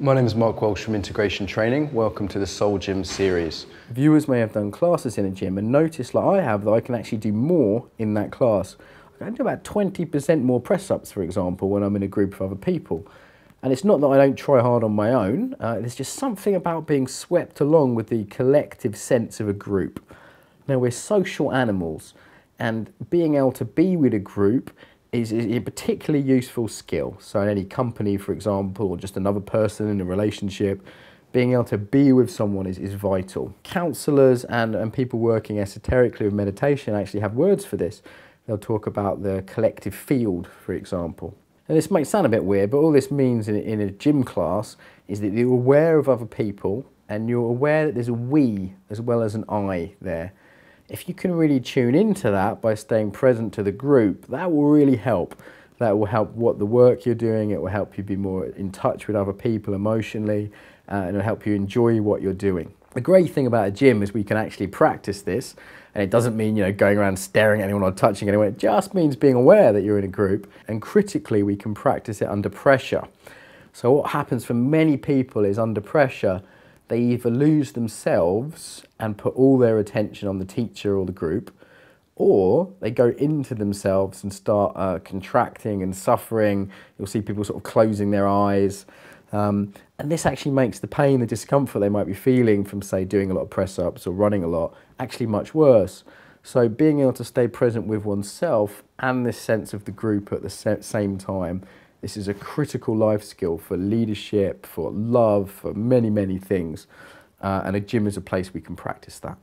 My name is Mark Walsh from Integration Training. Welcome to the Soul Gym series. Viewers may have done classes in a gym and noticed, like I have, that I can actually do more in that class. I can do about 20% more press ups, for example, when I'm in a group of other people. And it's not that I don't try hard on my own, uh, there's just something about being swept along with the collective sense of a group. Now, we're social animals, and being able to be with a group is, a particularly useful skill. So, in any company, for example, or just another person in a relationship, being able to be with someone is, is vital. Counselors and, and people working esoterically with meditation actually have words for this. They'll talk about the collective field, for example. And this might sound a bit weird, but all this means in, in a gym class is that you're aware of other people and you're aware that there's a we as well as an I there. If you can really tune into that by staying present to the group, that will really help. That will help what the work you're doing, it will help you be more in touch with other people emotionally, uh, and it'll help you enjoy what you're doing. The great thing about a gym is we can actually practice this, and it doesn't mean you know going around staring at anyone or touching anyone. It just means being aware that you're in a group, and critically, we can practice it under pressure. So what happens for many people is under pressure, they either lose themselves and put all their attention on the teacher or the group, or they go into themselves and start uh, contracting and suffering. You'll see people sort of closing their eyes. Um, and this actually makes the pain, the discomfort they might be feeling from, say, doing a lot of press ups or running a lot actually much worse. So, being able to stay present with oneself and this sense of the group at the same time this is a critical life skill for leadership, for love, for many, many things. Uh, and a gym is a place we can practice that.